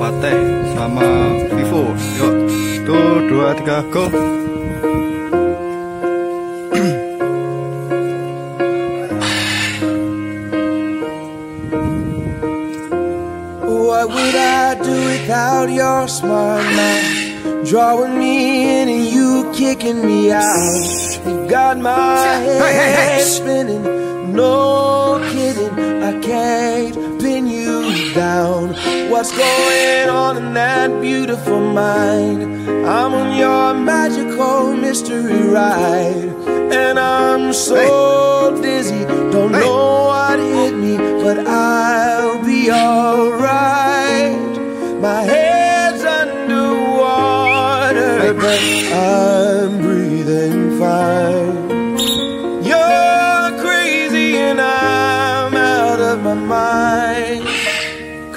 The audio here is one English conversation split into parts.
Pateh sama Vivo. Yuk, tuh dua tiga go. What would I do without your smart mouth? Drawing me in and you kicking me out. You got my head spinning, no kidding. I can't down. What's going on in that beautiful mind? I'm on your magical mystery ride, and I'm so dizzy, don't know what hit me, but I'll be alright. My head's underwater, but I'm breathing fine. You're crazy and I'm out of my mind.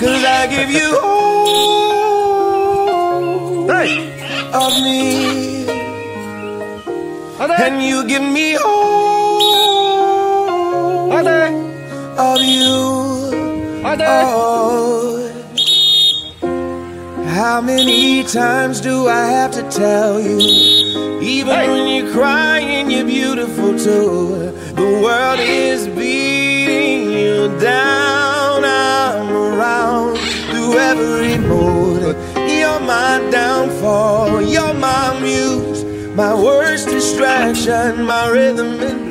Cause I give you all of me. And you give me all of you. Oh. How many times do I have to tell you? Even when you're crying, you're beautiful too. The world is beating you down. Every mood. You're my downfall. You're my muse, my worst distraction, my rhythm and.